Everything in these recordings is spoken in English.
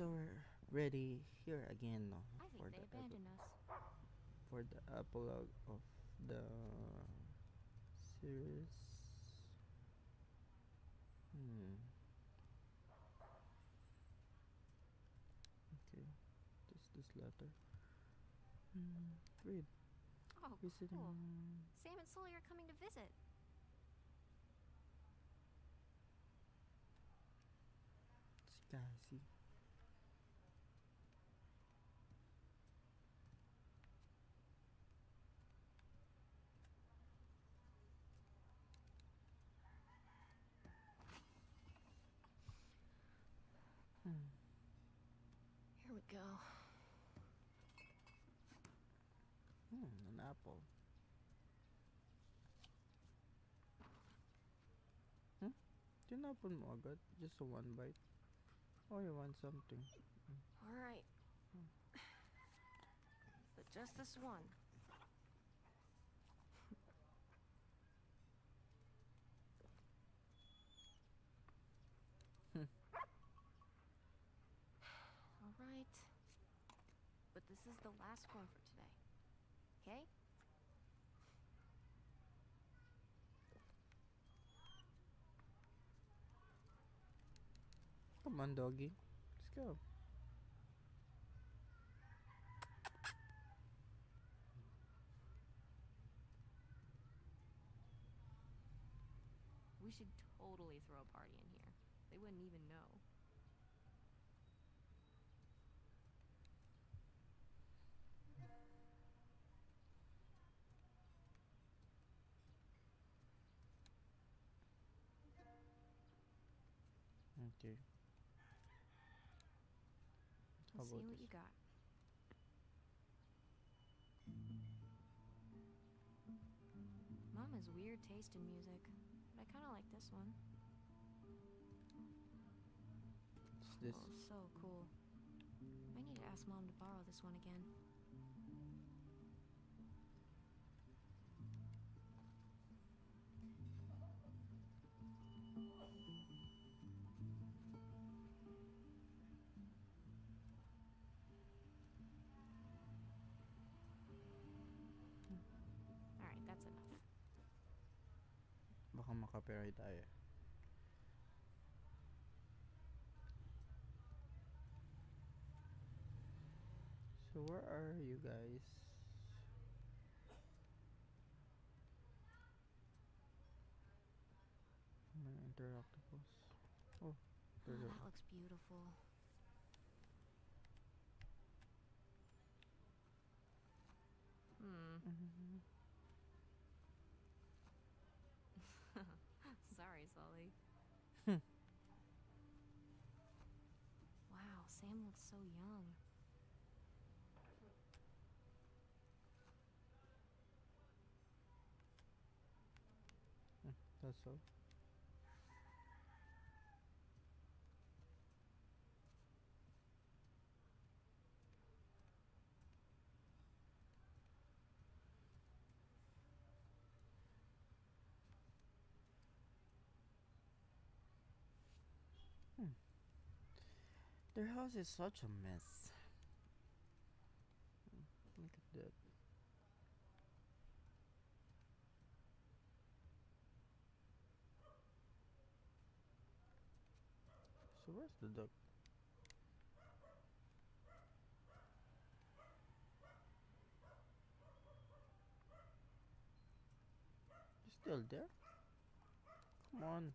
so we're ready here again no, I think for they the abandoned us. for the epilogue of the series. Hmm. Okay, just this letter. Hmm. Read. Oh, Visiting. cool. Sam and Sully are coming to visit. Si Cassie. Hmm. Here we go. Hmm, an apple. Hmm? Tinapon mo agad? Just a one bite? Oh, you want something? All right. But just this one. All right. But this is the last one for today. Okay? Come on, doggy. Let's go. We should totally throw a party in here. They wouldn't even know. Okay. How Let's see what this? you got. Mom has weird taste in music, but I kind of like this one. What's this? Oh, so cool. I need to ask Mom to borrow this one again. Baka makapiright tayo. So where are you guys? My interactables. Oh, Oh, a that looks beautiful. Hmm. Mhm. Sorry, Sully. Hmm. wow, Sam looks so young. That's all. Hmm. Their house is such a mess. Hmm, Look at that. So where's the duck? Still there? Come on.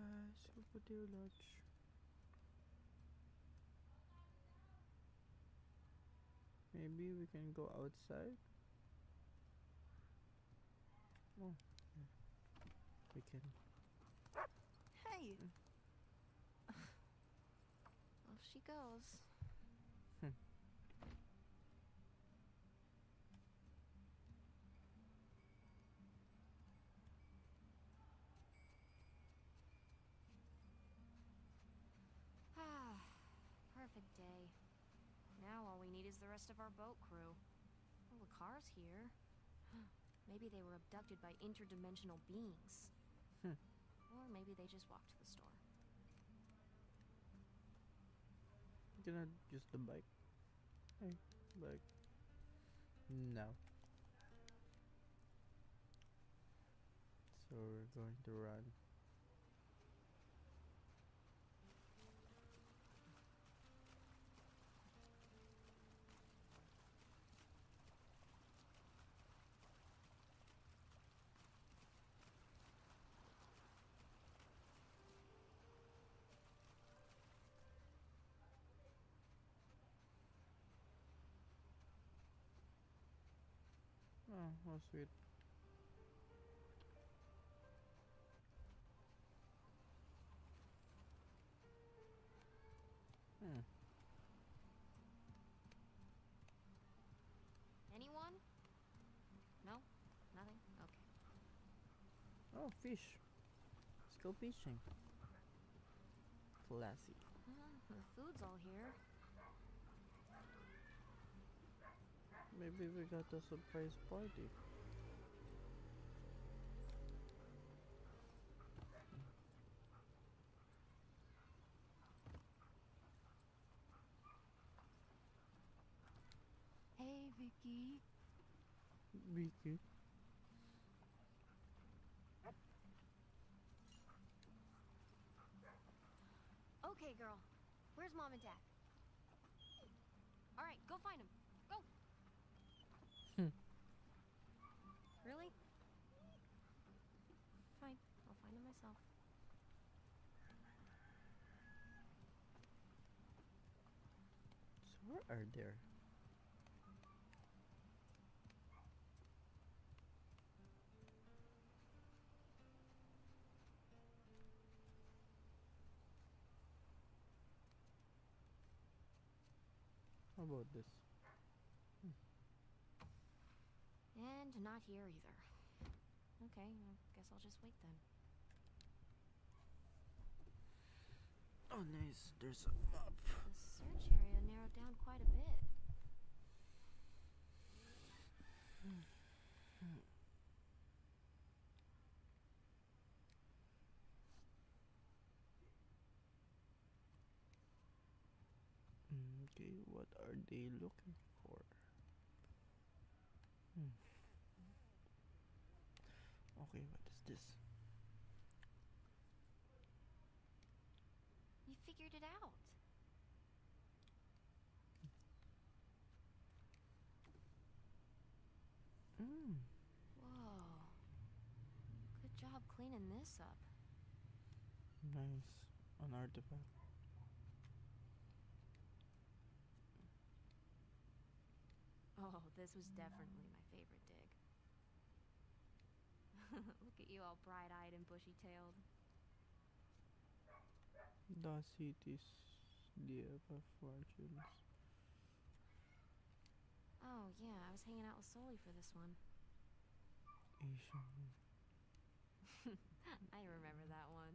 Uh, supply, super dear lodge. Maybe we can go outside. Oh, yeah. we can. Hey! Mm. Off she goes. Hmm. Ah, perfect day. Now all we need is the rest of our boat crew. Well, the car's here. Maybe they were abducted by interdimensional beings. Hmm. Or maybe they just walked to the store. Gonna use the bike. Hey, bike. No. So we're going to run. Oh, how sweet. Hmm. Anyone? No? Nothing? Okay. Oh, fish. Let's go fishing. Classy. Well, the food's all here. Maybe we got a surprise party. Hey, Vicky. Vicky. Okay, girl. Where's mom and dad? All right, go find them. Go. Hmm. Really? Fine. I'll find them myself. So where are they? How about this? Hmm. And not here either. Okay, I guess I'll just wait then. Oh, nice. There's a map. The search area narrowed down quite a bit. Okay, what are they looking for? Hmm. Okay, what is this? Figured it out. Mm. Whoa. Good job cleaning this up. Nice. An artifact. Oh, this was definitely my favorite dig. Look at you all bright-eyed and bushy-tailed. The cities, the of fortunes. Oh, yeah, I was hanging out with Sully for this one. Asian. I remember that one.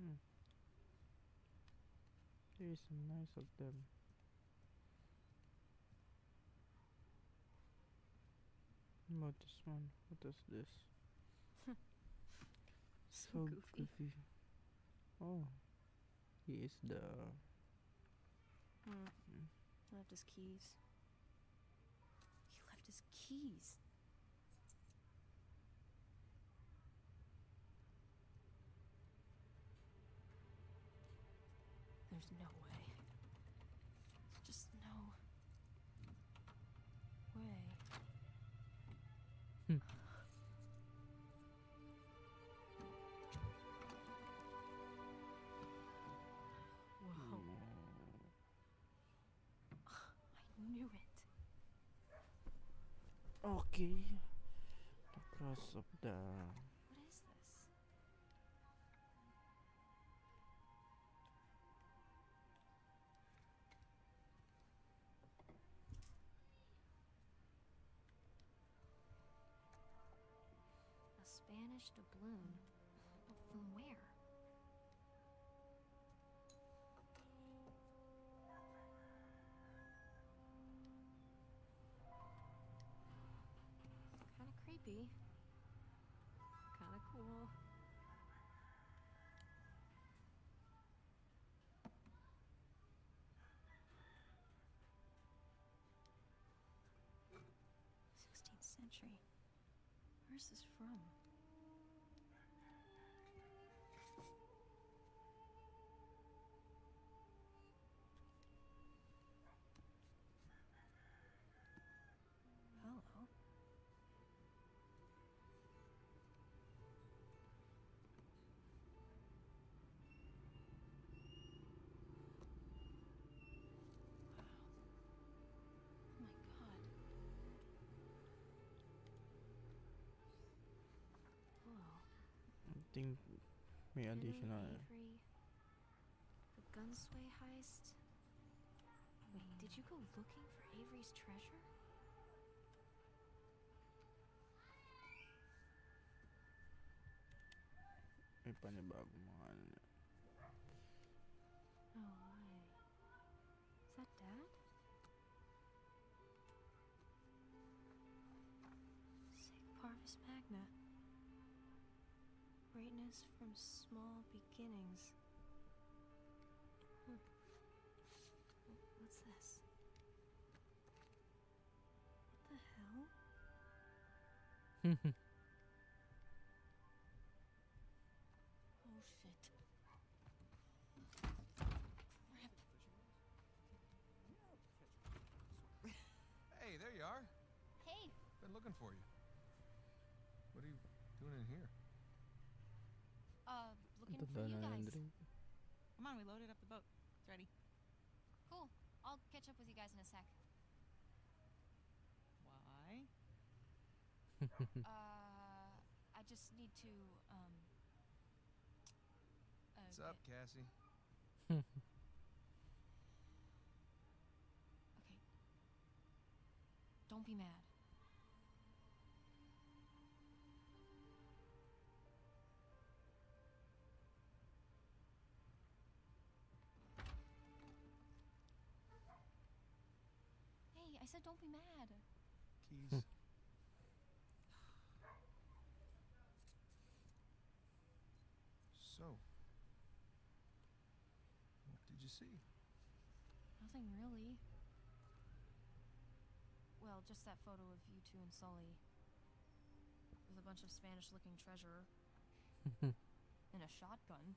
Hmm. There's some nice of them. What this one? What is this? So goofy. Oh, he is the. Hmm. Hmm. Left his keys. He left his keys. There's no way. Knew it. Okay. The cross of the. What is this? A Spanish doubloon? But From where? creepy. Kind of cool. Sixteenth century. Where's this from? Think may additional. Avery. The Gunsway heist. Wait, did you go looking for Avery's treasure? May panibagong mga ano na. No oh, way. Is that Dad? Sic Parvis Magna. Greatness from small beginnings. Hmm. What's this? What the hell? Oh shit. Rip. Hey, there you are. Hey, Been looking for you. What are you doing in here? Looking for you guys. drink. Come on, we loaded up the boat. It's ready. Cool. I'll catch up with you guys in a sec. Why? uh, I just need to, um. Uh, What's up, Cassie? Okay. Don't be mad. Said don't be mad. Keys. Hmm. so, what did you see? Nothing really. Well, just that photo of you two and Sully. With a bunch of Spanish looking treasure. and a shotgun.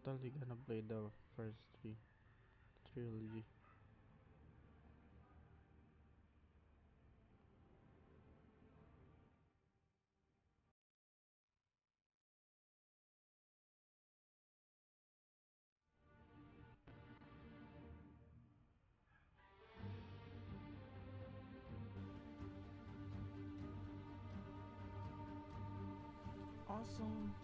Totally gonna play the first three trilogy. Awesome.